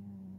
Mm.